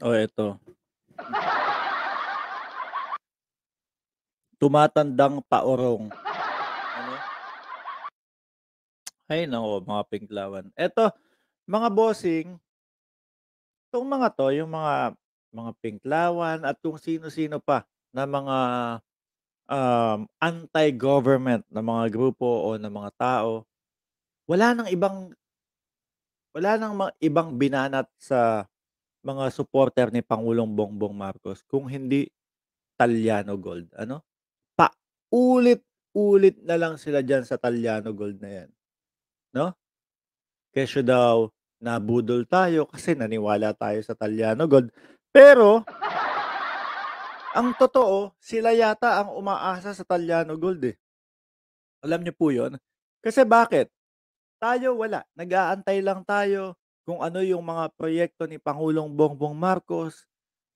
Oh, eto. Tumatandang paurong. Ano? Ay naku, mga Pinklawan. Eto, mga bossing 'tong mga 'to, yung mga mga Pinklawan at kung sino-sino pa na mga, um, anti-government na mga grupo o na mga tao, wala ng ibang wala ng ma ibang binanat sa mga supporter ni Pangulong Bongbong Marcos kung hindi Talyano Gold, ano? Paulit-ulit na lang sila diyan sa Talyano Gold na 'yan, 'no? Kesyo daw nabudol tayo kasi naniwala tayo sa Talyano Gold, pero ang totoo, sila yata ang umaasa sa Talyano Gold, eh. Alam niyo po 'yun? Kasi bakit? Tayo wala, nag-aantay lang tayo kung ano yung mga proyekto ni Pangulong Bongbong Marcos,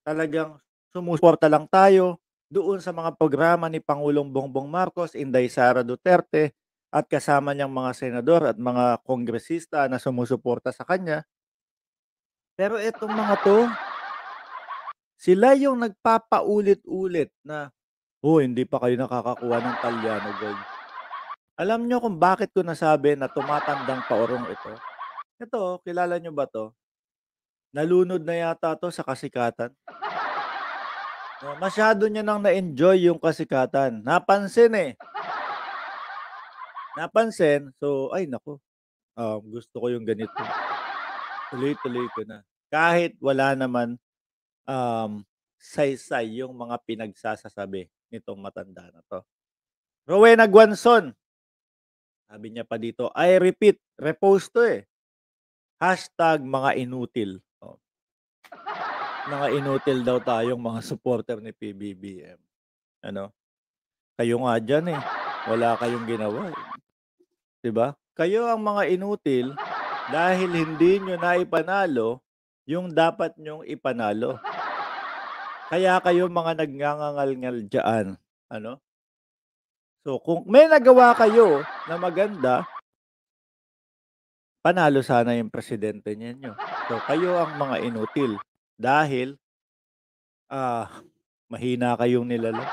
talagang sumusuporta lang tayo doon sa mga programa ni Pangulong Bongbong Marcos, Inday Sara Duterte at kasama niyang mga senador at mga kongresista na sumusuporta sa kanya. Pero etong mga 'to sila yung nagpapaulit-ulit na, "Oh, hindi pa kayo nakakakuha ng Talyano Gold." Alam niyo kung bakit ko nasabi na tumatandang paurong ito? Ito, kilala niyo ba 'to? Nalunod na yata 'to sa kasikatan. Oh, masyado niya ng na-enjoy yung kasikatan, napansin, eh. Napansin, so, ay naku, um, gusto ko yung ganito. Tuloy-tuloy ko na. Kahit wala naman, um, saysay yung mga pinagsasasabi nitong matanda na 'to. Rowena Guanzon. Sabi niya pa dito, I repeat, repost 'to, eh. Hashtag mga inutil, oh. Mga inutil daw tayong mga supporter ni PBBM. Ano? Kayo nga diyan, eh, wala kayong ginawa, eh. 'Di ba? Kayo ang mga inutil dahil hindi niyo naipanalo yung dapat niyong ipanalo. Kaya kayo mga nagngangangalngal diyaan, ano? So, kung may nagawa kayo na maganda panalo sana yung presidente ninyo. So, kayo ang mga inutil dahil ah, mahina kayong nilalang.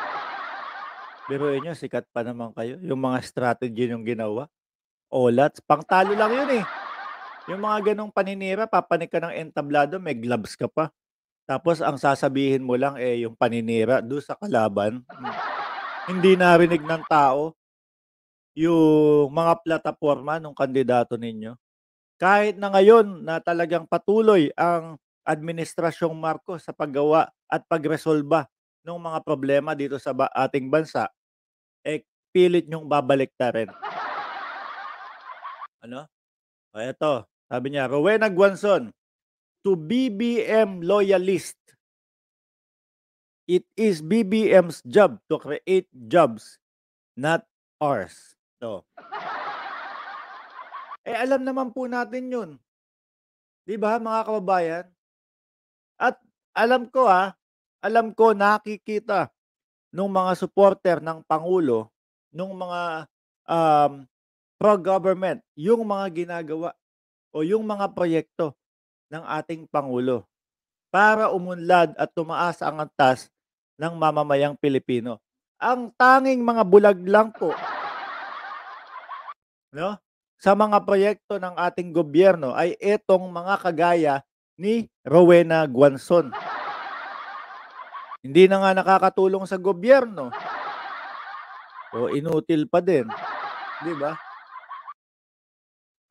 Biruin niyo sikat pa naman kayo, yung mga strategy niyong ginawa, olats, pangtalo lang yun, eh. Yung mga gano'ng paninira papanik ka ng entablado may gloves ka pa. Tapos ang sasabihin mo lang, eh, yung paninira dun sa kalaban. Hmm. Hindi narinig ng tao yung mga plataporma nung kandidato ninyo. Kahit na ngayon na talagang patuloy ang Administrasyong Marcos sa paggawa at pagresolba nung mga problema dito sa ating bansa, eh, pilit niyong babaliktarin. Ano? Oh, eto, sabi niya, Rowena Guanzon, to BBM loyalist it is BBM's job to create jobs, not ours. Oh. Eh, alam naman po natin yun. 'Di ba, mga kababayan? At alam ko, ah, alam ko nakikita nung mga supporter ng pangulo, nung mga, um, pro-government yung mga ginagawa o yung mga proyekto ng ating pangulo para umunlad at tumaas ang antas ng mamamayang Pilipino. Ang tanging mga bulag lang po 'no, sa mga proyekto ng ating gobyerno ay etong mga kagaya ni Rowena Guanzon. Hindi na nga nakakatulong sa gobyerno. O inutil pa din, 'di ba?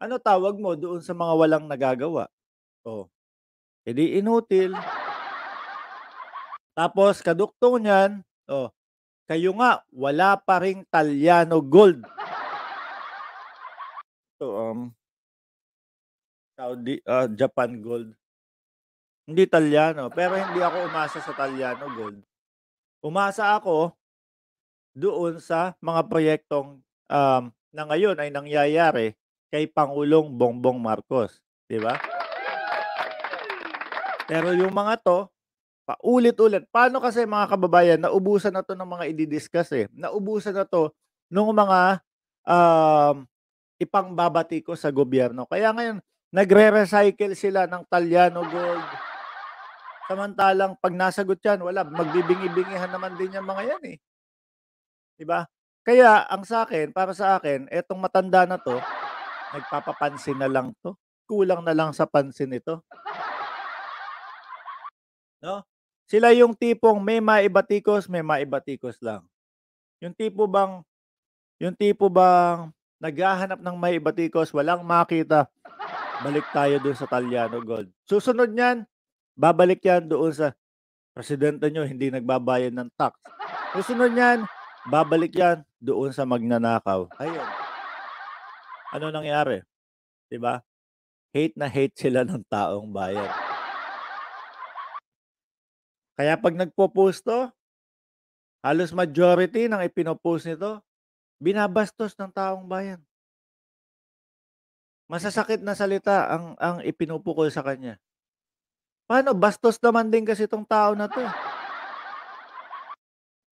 Ano tawag mo doon sa mga walang nagagawa? Oh, eh, di inutil. Tapos kaduktong niyan, oh, kayo nga wala pa ring Talyano Gold. So, um Saudi ah, Japan Gold. Hindi Talyano, pero hindi ako umasa sa Talyano Gold. Umasa ako doon sa mga proyektong, um, na ngayon ay nangyayari kay Pangulong Bongbong Marcos, 'di ba? Pero yung mga 'to, paulit-ulit. Paano kasi mga kababayan, naubusan na 'to ng mga idi-discuss, eh. Naubusan na 'to nung mga, um, ipangbabatikos sa gobyerno. Kaya ngayon nagre-recycle sila ng Talyano Gold. Samantalang 'pag nasagot yan wala, magbibingi-bingihan naman din yang mga yan, eh. 'Di ba? Kaya ang sa'kin, para sa akin, etong matanda na 'to, nagpapapansin na lang 'to, kulang na lang sa pansin ito. 'No? Sila yung tipong may maibatikos, may maibatikos lang. Yung tipo bang yung tipo bang naghahanap ng maibatikos, walang makita, balik tayo dun sa Talyano Gold. Susunod niyan, babalik yan doon sa presidente niyo hindi nagbabayad ng tax. Susunod niyan, babalik yan doon sa magnanakaw, ayun. Ano nangyari, 'di ba? Hate na hate sila ng taong bayan. Kaya 'pag nagpo-post 'to halos majority ng ipino-post nito, binabastos ng taong bayan. Masasakit na salita ang ang ipinupukol sa kanya. Paano bastos naman din kasi 'tong tao na 'to.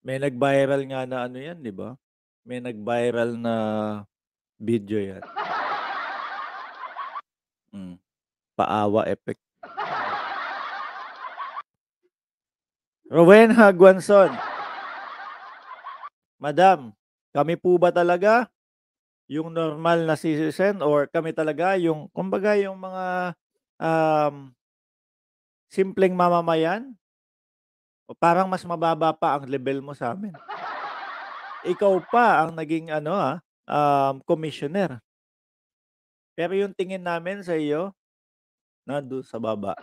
May nag-viral nga na ano yan, 'di ba? May nag-viral na video yan. Hmm, paawa effect. Rowena Guanzon. Madam, kami po ba talaga yung normal na citizen or kami talaga yung kumbaga yung mga, um simpleng mamamayan? O parang mas mababa pa ang lebel mo sa'min. Ikaw pa ang naging ano, ah, um, commissioner. Pero yung tingin namin sa iyo, nandun sa baba.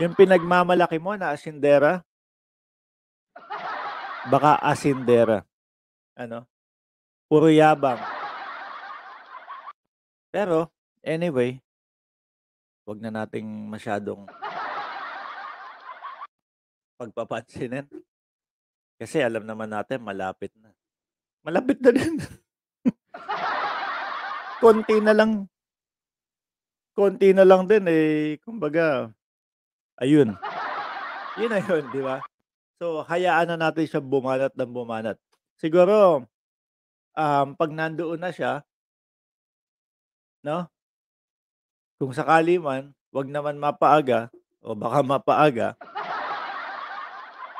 Yung pinagmamalaki mo na asindera baka asindera. Ano? Puro yabang. Pero, anyway 'wag na nating masyadong pagpapansinin. Kasi alam naman natin malapit na. Malapit na din. Konti na lang. Konti na lang din, eh, kumbaga ayun. Yun na yun, 'di ba? So, hayaan na natin siyang bumanat ng bumanat. Siguro, um, 'pag nandoon na siya 'no? Kung sakali man, 'wag naman mapaaga o baka mapaaga.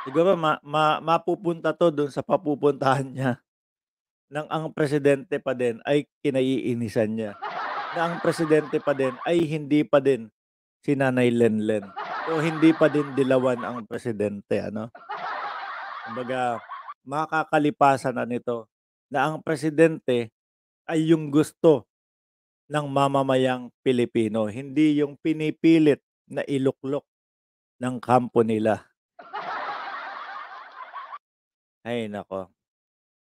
Siguro ma ma mapupunta 'to dun sa papupuntahan niya, ng ang presidente pa din ay kinaiinisan niya, na ang presidente pa din ay hindi pa din si Nanay Lenlen o hindi pa din dilawan ang presidente, ano? Kumbaga, makakalipasan na nito na ang presidente ay yung gusto ng mamamayang Pilipino, hindi yung pinipilit na iluklok ng kampo nila. Ay naku.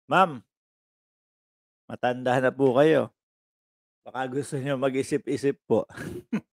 Ma'am matanda na po kayo. Baka gusto niyo mag-isip-isip po.